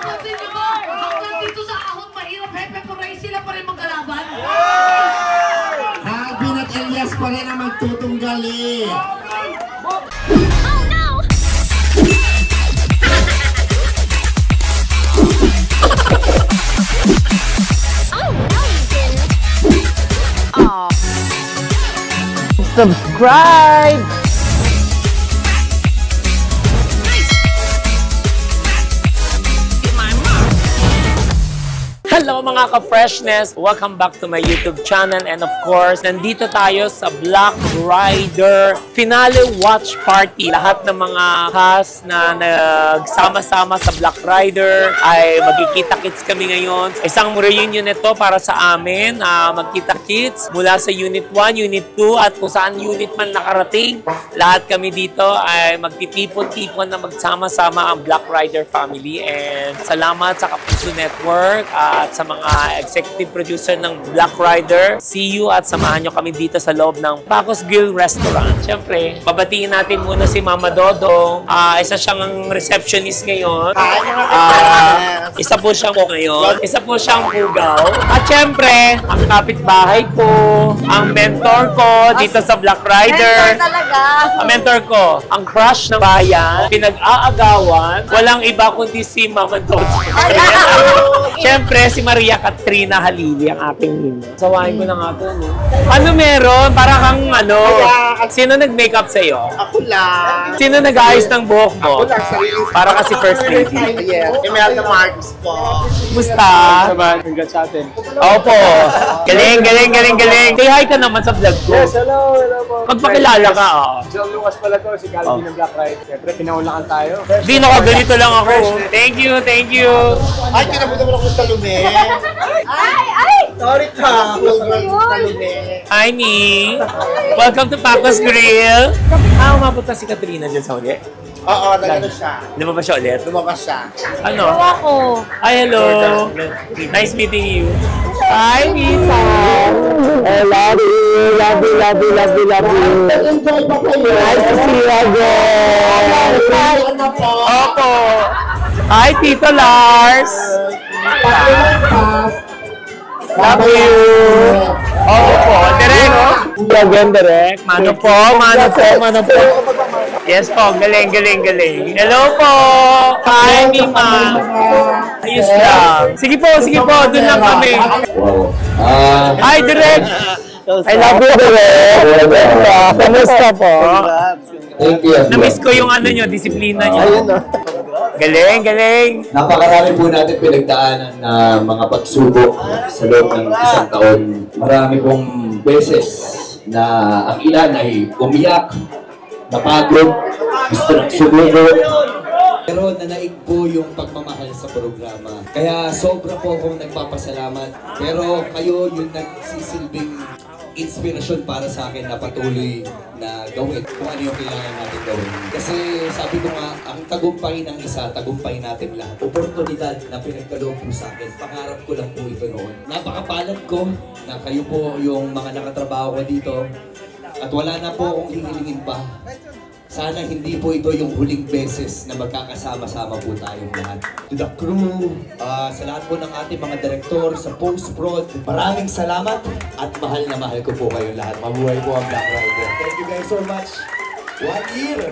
mapapansin nyo ba? Hanggang dito sa ahon, mahirap hepe puray sila pa rin magkalaban. Alvin at Elias pa rin ang magtutunggali. Subscribe! Hello mga ka-freshness! Welcome back to my YouTube channel and of course, nandito tayo sa Black Rider Finale Watch Party. Lahat ng mga cast na nagsama-sama sa Black Rider ay magkikita-kits kami ngayon. Isang reunion ito para sa amin. Uh, magkita-kits mula sa Unit 1, Unit 2 at kung saan unit man nakarating. Lahat kami dito ay magtitipon-tipon na magsama-sama ang Black Rider family and salamat sa Kapuso Network at sa mga executive producer ng Black Rider. See you at samahan nyo kami dito sa loob ng Pacos Grill Restaurant. Siyempre, babatiin natin muna si Mama Dodong. Ah, isa siyang receptionist ngayon. Ah, isa po siyang po ngayon. Isa po siyang pugaw. At siyempre, ang kapitbahay ko, ang mentor ko dito sa Black Rider. talaga. Ang mentor ko, ang crush ng bayan, pinag-aagawan, walang iba kundi si Mama Dodong. Siyempre, si Maria Katrina Halili ang aking nino. Sawahin ko na nga to, no? Ano meron? Para kang ano? Sino nag-makeup sa'yo? Ako lang. Sino nag-ayos ng buhok mo? Ako lang, sarili. Para kasi first lady. Yes. Imelda Marcos po. Kumusta? Naman, congrats sa atin. Opo. Galing, galing, galing, galing. Say hi ka naman sa vlog ko. Yes, hello, hello po. Magpakilala ka, oh. John Lucas pala to, si Calvin ng Black Ride. Siyempre, pinaulangan tayo. Di, nakaganito lang ako. Thank you, thank you. Ay, kinabutan mo ako sa lume. Ay, ay! Sorry ka. Sa lume. Hi, Mi. Welcome to Paco's Grill. Ah, umapunta si Katrina dyan sa uli. Oo, nagano siya. Ba siya ulit? Lumabas siya. Ano? Ako. Hi, hello. Nice meeting you. Hi, Mita. I love you, love you, love you, love you, love you. Enjoy pa kayo. Nice to see you again. Ano po? Opo. Hi, Tito Lars. Love you. Opo. Direk. Again, Direk. Mano po, mano po, mano po. Yes po, galing, galing, galing. Hello po. Hi, Mima. Ayos lang. Sige po, sige po. Doon lang kami. Hi, Direk. I love you, Direk. Kamusta po? Thank you. Na-miss ko yung ano nyo, disiplina nyo. Galing, galing. Napakarami po natin pinagdaanan na mga pagsubok sa loob ng isang taon. Marami pong beses na ang ilan ay umiyak, napagod, gusto ng sumubo. Pero nanaig po yung pagmamahal sa programa. Kaya sobra po akong nagpapasalamat. Pero kayo yung nagsisilbing inspirasyon para sa akin na patuloy na gawin kung ano yung kailangan natin gawin. Kasi sabi ko nga, ang tagumpay ng isa, tagumpay natin lahat. Oportunidad na pinagkaloob po sa akin. Pangarap ko lang po ito noon. Napakapalad ko na kayo po yung mga nakatrabaho ko dito at wala na po akong hihilingin pa. Sana hindi po ito yung huling beses na magkakasama-sama po tayong lahat. To the crew, ah, sa lahat po ng ating mga direktor, sa post-prod, maraming salamat at mahal na mahal ko po kayo lahat. Mabuhay po ang Black Rider. Thank you guys so much. One year.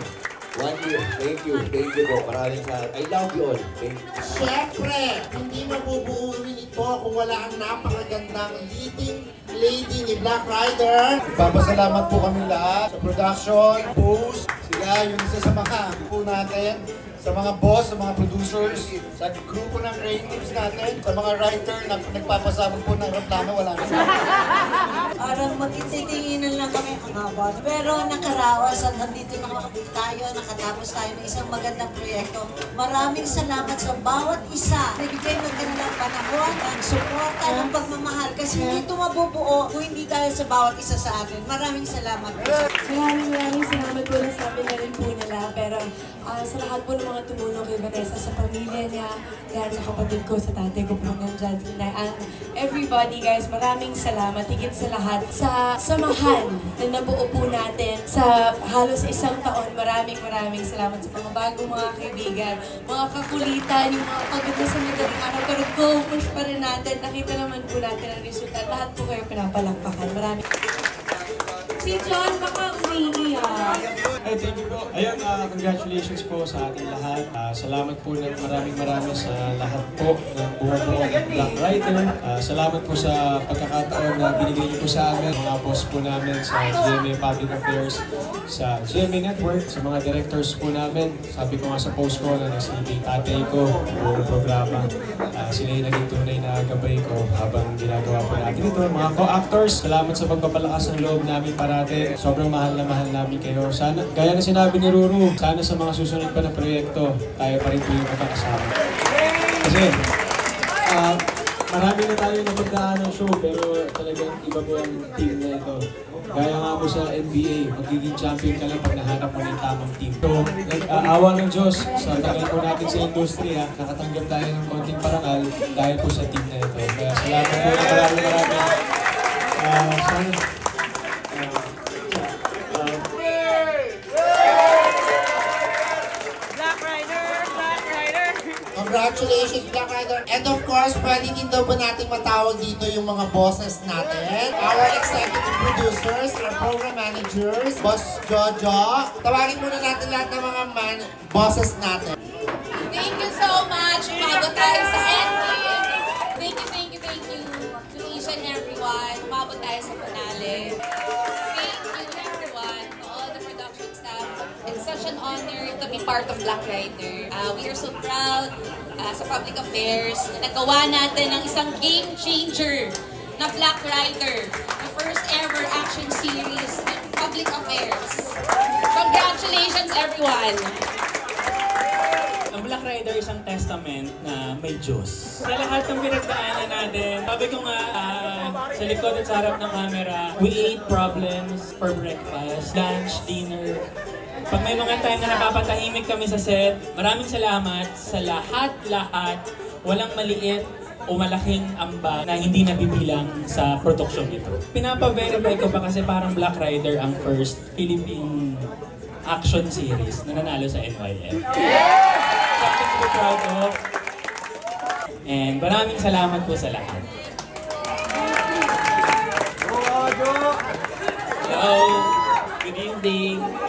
One year. Thank you. Thank you po. Maraming salamat. I love you all. Thank you. Siyempre, hindi mabubuo rin ito kung wala ang napakagandang leading lady ni Black Rider. Ipapasalamat po kami lahat sa production, post, sila yung isa sa mga po natin, sa mga boss, sa mga producers, sa grupo ng creatives natin, sa mga writer na nagpapasabog po ng reklamo, wala na. Parang magkititinginan lang kami ang habang. Pero nakaraos at nandito na tayo, nakatapos tayo ng isang magandang proyekto. Maraming salamat sa bawat isa. Nagbigay ng panahon, ng suporta, ng pagmamahal. Kasi hindi ito mabubuo kung hindi dahil sa bawat isa sa atin. Maraming salamat. Maraming maraming salamat po na sabi na rin po nila. Pero ah, sa lahat po ng mga tumulong kay Vanessa sa pamilya niya, dahil sa kapatid ko, sa tatay ko po nandyan, nanay. And everybody guys, maraming salamat, higit sa lahat, sa samahan na nabuo po natin sa halos isang taon. Maraming maraming salamat sa mga bagong mga kaibigan, mga kakulitan, yung mga pagod na sa madaling araw, pero go, push pa rin natin. Nakita naman po natin ang resulta. Lahat po kayo pinapalakpakan. Maraming Si John, baka Ay, thank you po. Ayun, ah, congratulations po sa ating lahat. Ah, salamat po ng maraming maraming sa lahat po ng buong Black Writer. Ah, salamat po sa pagkakataon na binigay niyo po sa amin, mga boss po namin sa GMA Public Affairs, sa GMA Network, sa mga directors po namin. Sabi ko nga sa post ko na nasilbi tatay ko, buong programa. Ah, sila yung naging tunay na gabay ko habang ginagawa po natin ito. Mga co-actors, salamat sa pagpapalakas ng loob namin parate. Sobrang mahal na mahal namin kayo. Sana, gaya na sinabi ni Ruru, sana sa mga susunod pa na proyekto, tayo pa rin po yung magkakasama. Kasi, ah, marami na tayo napagdaan ng show, pero talagang iba po ang team na ito. Gaya nga po sa NBA, magiging champion ka lang pag nahanap mo ng tamang team. So, nag-aawa ng Diyos sa tagal po natin sa industriya, nakatanggap tayo ng konting parangal dahil po sa team na ito. Kaya salamat po na maraming maraming. Ah, sana, Congratulations, Black Rider. And of course, pwede din daw ba natin matawag dito yung mga bosses natin? Our executive producers, our program managers, Boss Jojo. Tawagin muna natin lahat ng mga man bosses natin. Thank you so much. Umabot tayo sa ending. Thank you, thank you, thank you to each and everyone. Umabot tayo sa finale. Such an honor to be part of Black Rider. Uh, we are so proud uh, sa public affairs na nagawa natin ang isang game changer na Black Rider. The first ever action series in public affairs. Congratulations everyone! Ang Black Rider isang testament na may Diyos. Sa lahat ng pinagdaanan natin, sabi ko nga ah, sa likod at sa harap ng camera, we ate problems for breakfast, lunch, dinner. Pag may mga time na napapatahimik kami sa set, maraming salamat sa lahat-lahat. Walang maliit o malaking amba na hindi nabibilang sa production nito. Pinapa-verify ko pa kasi parang Black Rider ang first Philippine action series na nanalo sa NYF. Something proud of. And maraming salamat po sa lahat. Hello, good evening.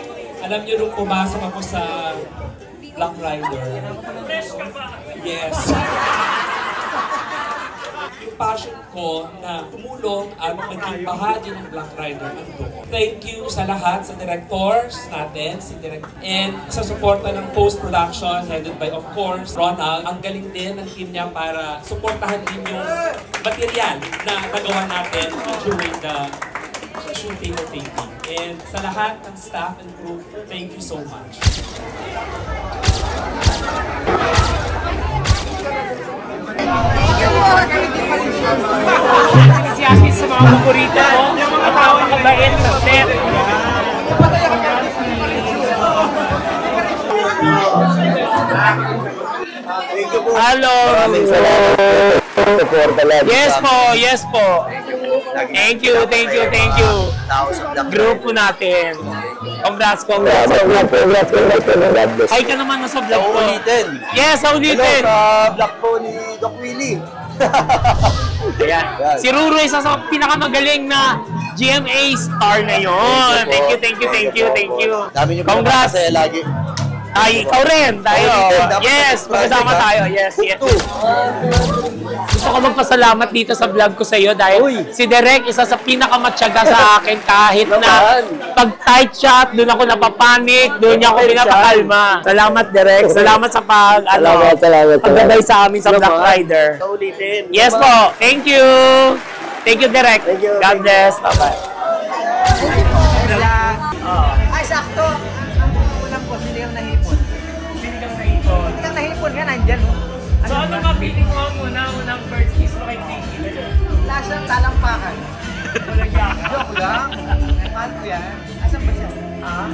Alam niyo nung pumasok ako sa Black Rider. Yes. Yung passion ko na tumulong at maging bahagi ng Black Rider nandoon. Thank you sa lahat, sa directors natin, si direct and sa suporta ng post-production headed by, of course, Ronald. Ang galing din ng team niya para suportahan din yung material na nagawa natin during the shooting or taping. And sa lahat ng staff and crew, thank you so much. Si Akin sa mga paborito ko, ang tawag kabait sa set. Hello! Yes po, yes po. Thank you, thank you, thank you. Grupo natin. Congrats, congrats. Congrats, congrats, congrats. Hi ka naman sa vlog ko. Ulitin. Yes, Hello ulitin. sa vlog po ni Doc Willie. Ayan. Si Ruru isa sa pinakamagaling na GMA star na yon. Thank you, thank you, thank you, thank you. Dami niyo Congrats. pinapakasaya lagi. Ay, ikaw rin. Tayo. Ulitin, dapat Yes, magkasama ha? tayo. Yes, yes. Gusto ko magpasalamat dito sa vlog ko sa iyo dahil si Derek isa sa pinakamatyaga sa akin kahit na pag tight shot, doon ako napapanik, doon niya ako pinapakalma. Salamat Derek. Salamat sa pag ano, Salamat, salamat, paggabay sa amin sa. Black Rider. Yes po. Thank you. Thank you Derek. Thank you. God bless. Bye-bye. Lang. Mahal ko yan. Asan ba siya? Ah?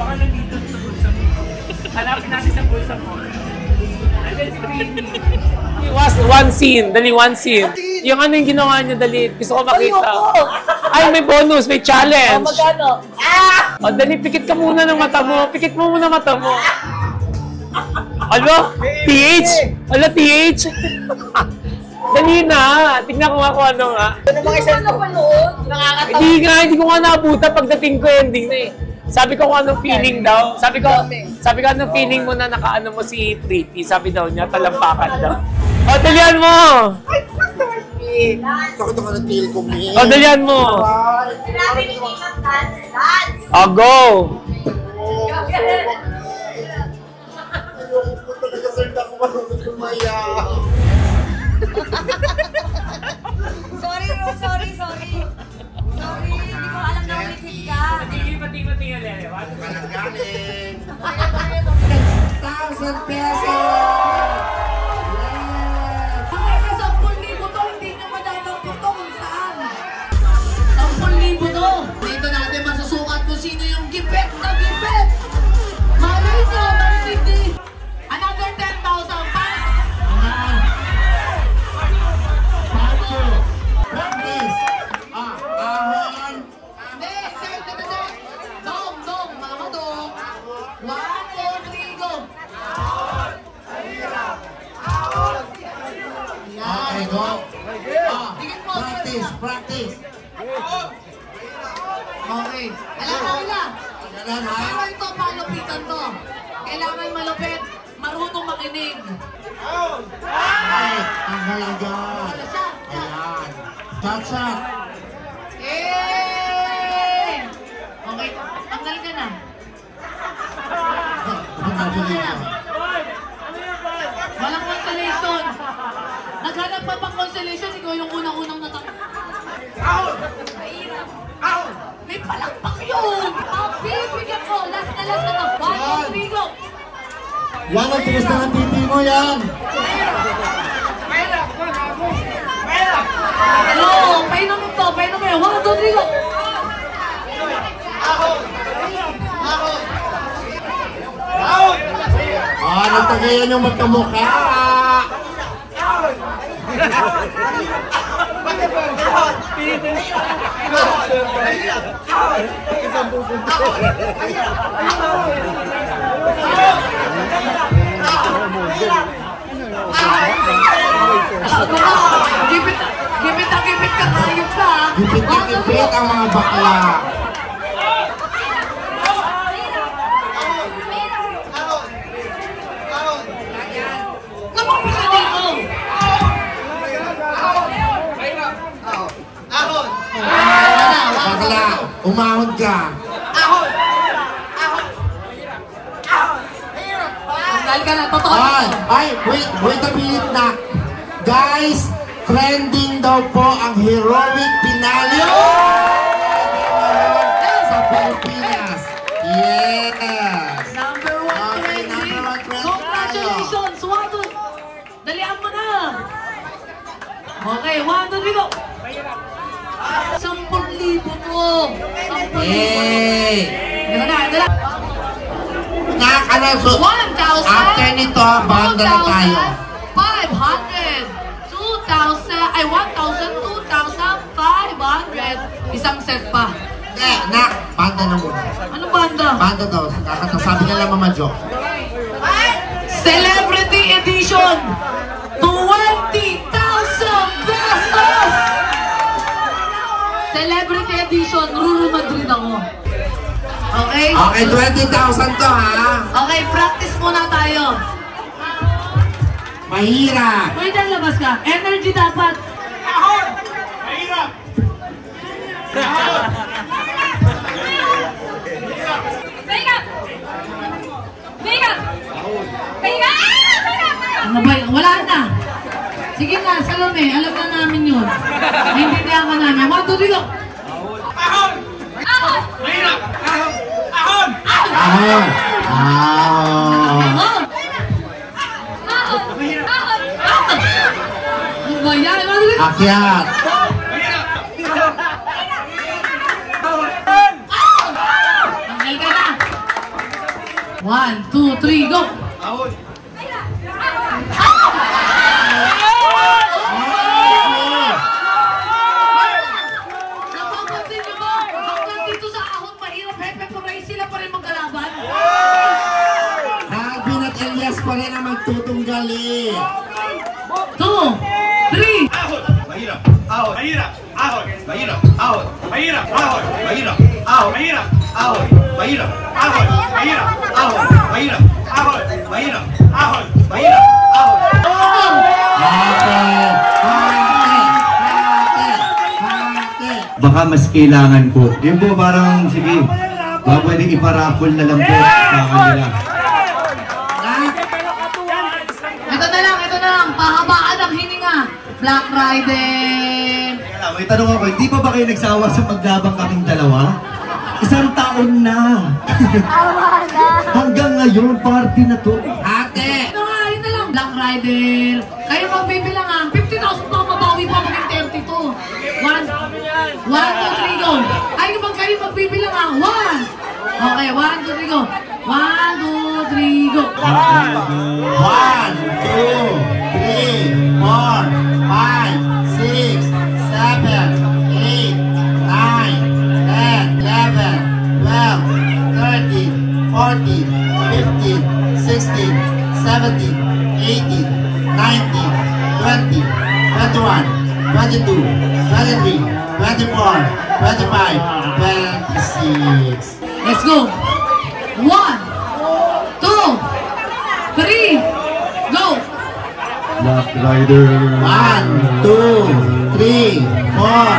Baka nandito sa bulsa mo. Hanapin natin sa bulsa mo. Queenie. Was one scene, dali one scene. Yung ano yung ginawa niya, dali. Gusto ko makita. Ay, may bonus, may challenge. Magano? O, dali, pikit ka muna ng mata mo. Pikit mo muna mata mo. Alo? TH? Alo, TH? Dali na. Tingnan ko nga kung ano nga. Ano mga isang Napanood? Nakakatawa. Hindi nga, hindi ko nga nabuta pagdating ko ending na eh. Sabi ko kung anong feeling daw. Sabi ko, sabi ko anong feeling mo na nakaano mo si Pretty. Sabi daw niya, talampakan daw. O, dalian mo! Sakit ako ng tail ko, man. O, dalian mo! Sinabi ni Ninang dance, dance. O, go! Ayoko po talaga, sir, na ako marunong kumaya. Sorry, Ro, sorry, sorry. Sorry, hindi ko alam na umitin ka. Patingin, patingin, patingin, Lele. Walang galing. 1,000 pesos! Okay. Alam mo nila. Ito, palupitan to. Kailangan malupit, marunong makinig. Ay. Wala siya. Ayan. Yay! Okay, tanggal ka na. Tanggal ka na. Walang consolation. Naghanap pa pang consolation, ikaw yung unang-unang natanggal. May palakpak yun! Ang bibigyan ko! Last na last na to! One, two, three, go! Yan ang tigas na ng pipi mo yan. Hello! Painom mo to! Painom mo yun! One, two, three, go! Ah, nagtagayan yung magkamukha. Gipit! Gipit na gipit ka! Ayun ka! ah. Gipit na gipit ang mga bakla. Napapisa dito! Bakla, umahon ka. Tanggal ka na! Totoo! Ay, ay, wait, wait a minute na. Guys, trending daw po ang heroic finale sa Pilipinas. Yes! Number one Okay, trending! Congratulations! One, two! Dalian mo na! Okay, one, two, three, go! Sampur libo to! Sampur libo! Yay! Ito na, ito na! Nakakalaso. 1,000! After nito, banda na tayo. 500! 2,000! Ay, 1,000! 2,500! Isang set pa. Hindi, nak, banda na muna. Ano banda? Banda daw, kakataw. Sabi nila Mama Jo. Celebrity Edition! Celebrity Edition, Ruru Madrid ako. Okay? Okay, 20,000 to ha. Okay, practice muna tayo. Mahirap. Wait, dyan labas ka. Energy dapat. Makeup! Makeup! Ano ba? Wala na. Sige na, Salome. Alam na namin yun. Naintindihan ka namin. One, two, three, go. Ahon! Ahon. Ahon. Oh! Ahon! Ahon! Three, go. Akyat. One, two, three, go! Baka mas kailangan po. Yun po parang, sige, baka pwedeng iparapol na lang po sa kanila. Ito na lang, ito na lang. Pahabaan ang hininga. Black Rider. Kaya may tanong ako, hindi pa ba kayo nagsawa sa paglabang kaming dalawa? Isang taon na. Hanggang ngayon, party na to. Ate! Ito nga, yun na lang. Black Rider. Kayo magbibilang one, two, three, go. Ay, kapag kayo magbibilang ah. One. Okay, one, two, three, go. One, two, three, go. One, two, three, four, five, six, seven, eight, nine, ten, eleven, twelve, thirteen, fourteen, fifteen, sixteen, seventeen, eighteen, nineteen, twenty, twenty-one, twenty-two, twenty-three, twenty-four, twenty-five, twenty-six. Let's go. One, two, three, go. Black Rider. One, two, three, four,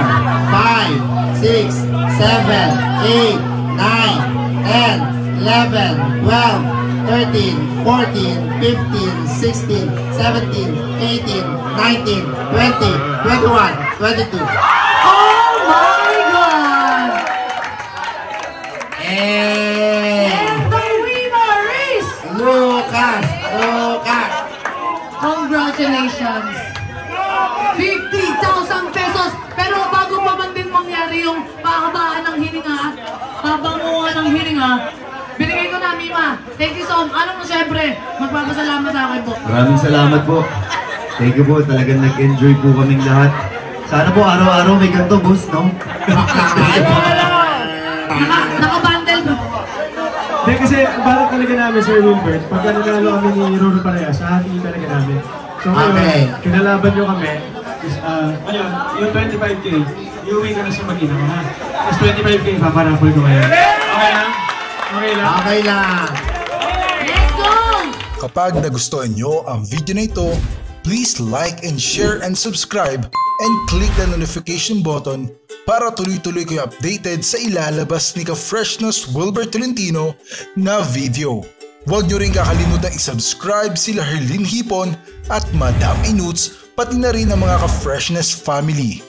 five, six, seven, eight, nine, ten, eleven, twelve, thirteen, fourteen, fifteen, sixteen, seventeen, eighteen, nineteen, twenty, twenty-one, twenty-two. Congratulations! 50,000 pesos! Pero bago pa man din mangyari yung pahabaan ng hininga at pabanguhan ng hininga, binigay ko na, Mima. Thank you so much. Ano mo, syempre, magpapasalamat sa akin po. Maraming salamat po. Thank you po. Talagang nag-enjoy po kaming lahat. Sana po araw-araw may ganito, boss, no? Naka, naka-bundle ba? Hindi kasi balak talaga namin Sir Wilbert, pagka nanalo kami ni Roro Parehas, hahatiin talaga namin. So ngayon, Okay. kinalaban nyo kami, is, uh, ngayon, yung 25k, iuwi ko na sa Magina ha. Tapos 25k, paparapol ko ngayon. Okay lang? Okay lang? Okay lang. Let's go! Kapag nagustuhan nyo ang video na ito, please like and share and subscribe and click the notification button para tuloy-tuloy kayo updated sa ilalabas ni ka-Freshness Wilbert Tolentino na video. Huwag nyo rin kakalimutan i-subscribe sila Herlin Hipon at Madam Inuts pati na rin ang mga ka-Freshness family.